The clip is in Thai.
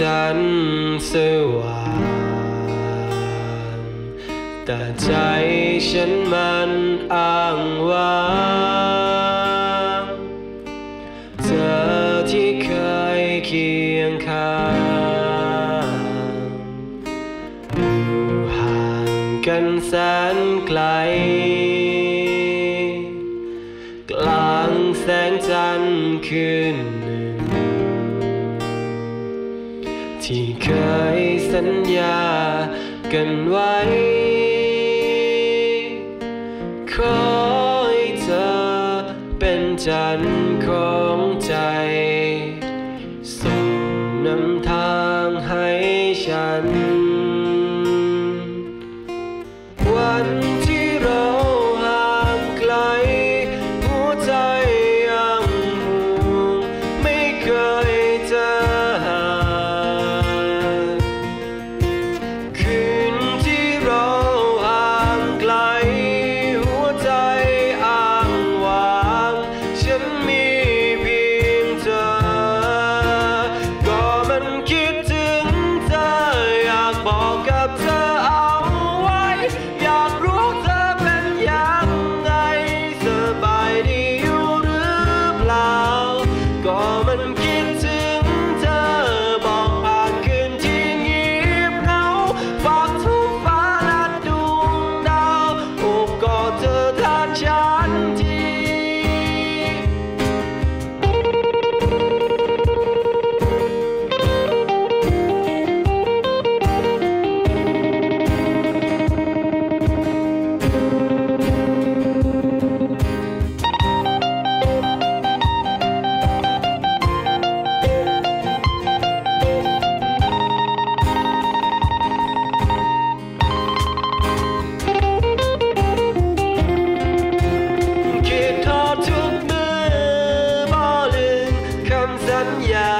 จันทร์สว่างแต่ใจฉันมันอ้างว้างเธอที่เคยเคียงข้างอยู่ห่างกันแสนไกล กลางแสงจันทร์คืนหนึ่ง ที่เคยสัญญากันไว้ ขอให้เธอเป็นจันทร์ของใจ ส่งนำทางให้ฉัน up. Yeah.